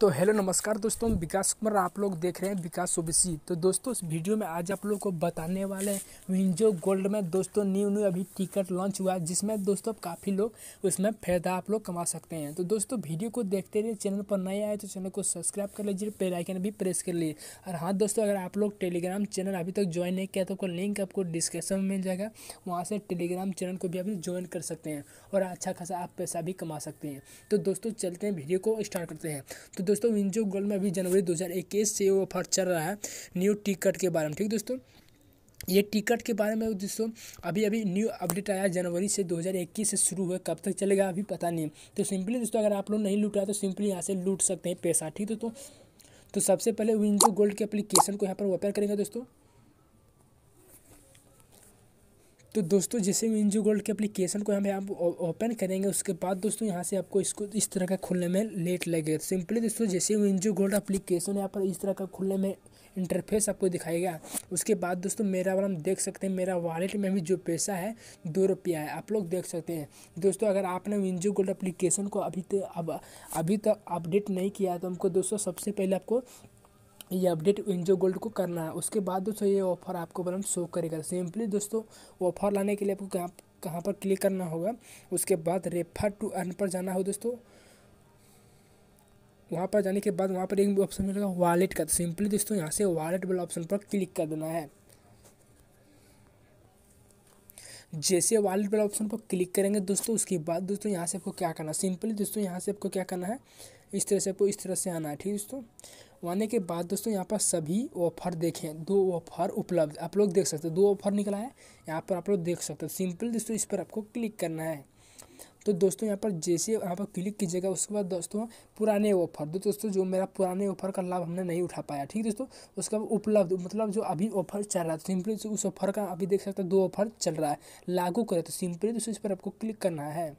तो हेलो, नमस्कार दोस्तों, हम विकास कुमार आप लोग देख रहे हैं विकास ओबीसी। तो दोस्तों, इस वीडियो में आज आप लोग को बताने वाले हैं विंजो गोल्ड में दोस्तों न्यू न्यू अभी टिकट लॉन्च हुआ है, जिसमें दोस्तों काफ़ी लोग उसमें फ़ायदा आप लोग कमा सकते हैं। तो दोस्तों, वीडियो को देखते रहिए, चैनल पर नए आए तो चैनल को सब्सक्राइब कर लीजिए, बेल आइकन भी प्रेस कर लीजिए। और हाँ दोस्तों, अगर आप लोग टेलीग्राम चैनल अभी तक ज्वाइन नहीं किया तो आपको लिंक आपको डिस्क्रिप्शन में मिल जाएगा, वहाँ से टेलीग्राम चैनल को भी आप ज्वाइन कर सकते हैं और अच्छा खासा आप पैसा भी कमा सकते हैं। तो दोस्तों, चलते हैं वीडियो को स्टार्ट करते हैं। तो दोस्तों विंजो गोल्ड में अभी जनवरी 2021 से ऑफ़र चल रहा है न्यू टिकट के बारे में, ठीक दोस्तों? ये टिकट के बारे में दोस्तों, अभी अभी न्यू अपडेट आया जनवरी से 2021 से शुरू हुआ कब तक चलेगा अभी पता नहीं। तो सिंपली दोस्तों, अगर आप लोग नहीं लूट रहा तो सिंपली यहाँ से लूट सकते हैं पैसा, ठीक दोस्तों? तो सबसे पहले विंजो गोल्ड के एप्लीकेशन को यहाँ पर ओपन करेंगे दोस्तों। तो दोस्तों, जैसे विंजो गोल्ड के एप्लीकेशन को हमें आप ओपन करेंगे, उसके बाद दोस्तों यहाँ से आपको इसको इस तरह का खुलने में लेट लगेगा। सिंपली दोस्तों, जैसे विंजो गोल्ड एप्लीकेशन यहाँ पर इस तरह का खुलने में इंटरफेस आपको दिखाएगा, उसके बाद दोस्तों मेरा वाला हम देख सकते हैं, मेरा वॉलेट में भी जो पैसा है, दो रुपया है। आप लोग देख सकते हैं। दोस्तों, अगर आपने विंजो गोल्ड एप्लीकेशन को अभी तक, अब, अभी तक अपडेट नहीं किया तो हमको दोस्तों सबसे पहले आपको ये अपडेट इंजो गोल्ड को करना है। उसके बाद दोस्तों ये ऑफ़र आपको बलम शो करेगा। सिंपली दोस्तों, ऑफ़र लाने के लिए आपको कहाँ कहाँ पर क्लिक करना होगा। उसके बाद रेफर टू अर्न पर जाना हो दोस्तों। वहाँ पर जाने के बाद वहाँ पर एक ऑप्शन मिलेगा वॉलेट का। सिंपली दोस्तों, यहाँ से वॉलेट वाला ऑप्शन पर क्लिक कर देना है। जैसे वॉलेट वाला ऑप्शन पर क्लिक करेंगे दोस्तों, उसके बाद दोस्तों यहाँ से आपको क्या करना है? सिंपली दोस्तों, यहाँ से आपको क्या करना है? इस तरह से आपको इस तरह से आना है, ठीक दोस्तों? आने के बाद दोस्तों यहाँ पर सभी ऑफ़र देखें। दो ऑफ़र उपलब्ध। आप लोग देख सकते हैं, दो ऑफ़र निकला है। यहाँ पर आप लोग देख सकते हैं। सिंपल दोस्तों, इस पर आपको क्लिक करना है। तो दोस्तों, यहाँ पर जैसे यहाँ पर क्लिक कीजिएगा, उसके बाद दोस्तों पुराने ऑफ़र। दो दोस्तों, जो मेरा पुराने ऑफ़र का लाभ हमने नहीं उठा पाया, ठीक दोस्तों? उसका उपलब्ध मतलब जो अभी ऑफ़र चल रहा है, सिंपली उस ऑफ़र का अभी देख सकते हैं, दो ऑफ़र चल रहा है। लागू करें तो सिंपली दोस्तों, इस पर आपको क्लिक करना है।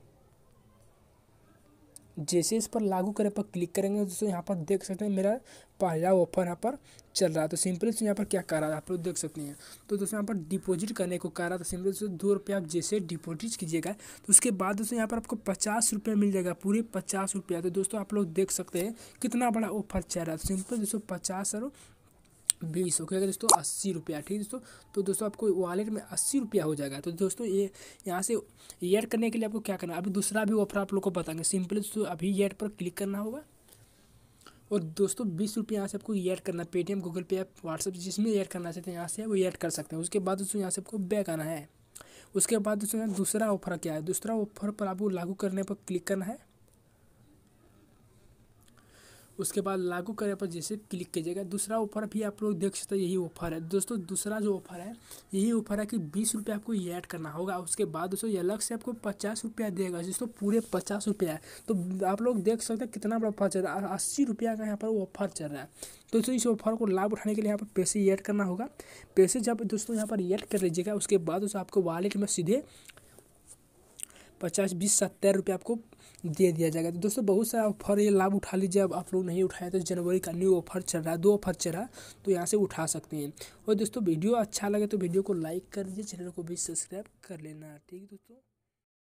जैसे इस पर लागू करें, पर क्लिक करेंगे दोस्तों यहाँ पर देख सकते हैं मेरा पहला ऑफ़र यहाँ पर चल रहा है। तो सिंपल सिंपली यहाँ पर क्या कर रहा है, आप लोग देख सकते हैं। तो दोस्तों यहाँ पर डिपॉजिट करने को कह रहा था सिंपल से दो रुपये आप जैसे डिपॉजिट कीजिएगा तो उसके बाद दोस्तों यहाँ पर आपको पचास रुपये मिल जाएगा, पूरे पचास रुपया। तो दोस्तों आप लोग देख सकते हैं कितना बड़ा ऑफ़र चल रहा है। सिंपल दोस्तों पचास और बीस हो गया दोस्तों अस्सी रुपया, ठीक है दोस्तों? तो दोस्तों आपको वॉलेट में अस्सी रुपया हो जाएगा। तो दोस्तों ये, यहाँ से ऐड करने के लिए आपको क्या करना है? अभी दूसरा भी ऑफ़र आप लोग को बताएँगे। सिंपली दोस्तों, अभी ऐड पर क्लिक करना होगा। और दोस्तों बीस रुपये यहाँ से आपको ऐड करना है। Paytm Google Pay app WhatsApp जिसमें ऐड करना चाहते हैं, यहाँ से वो ऐड कर सकते हैं। उसके बाद दोस्तों यहाँ से आपको बैक आना है। उसके बाद दोस्तों यहाँ दूसरा ऑफ़र क्या है? दूसरा ऑफ़र पर आपको लागू करने पर क्लिक करना है। उसके बाद लागू करने पर जैसे क्लिक कीजिएगा। दूसरा ऑफ़र भी आप लोग देख सकते हैं, यही ऑफ़र है। दोस्तों, दूसरा जो ऑफ़र है, यही ऑफ़र है कि बीस रुपये आपको ये ऐड करना होगा। उसके बाद दोस्तों, ये अलग से आपको पचास रुपया देगा। दोस्तों, पूरे पचास रुपया। है तो आप लोग देख सकते हैं कितना बड़ा ऑफ़र चल रहा है। अस्सी रुपया का यहाँ पर ऑफ़र चल रहा है। दोस्तों, इस ऑफ़र को लाभ उठाने के लिए यहाँ पर पैसे ऐड करना होगा। पैसे जब दोस्तों यहाँ पर ऐड कर लीजिएगा, उसके बाद दोस्तों आपको वॉलेट में सीधे पचास बीस सत्तर रुपये आपको दे दिया जाएगा। तो दोस्तों, बहुत सारा ऑफ़र ये लाभ उठा लीजिए। अब आप लोग नहीं उठाए तो जनवरी का न्यू ऑफ़र चल रहा है, दो ऑफ़र चल रहा है तो यहाँ से उठा सकते हैं। और दोस्तों, वीडियो अच्छा लगे तो वीडियो को लाइक कर दीजिए, चैनल को भी सब्सक्राइब कर लेना, ठीक है दोस्तों?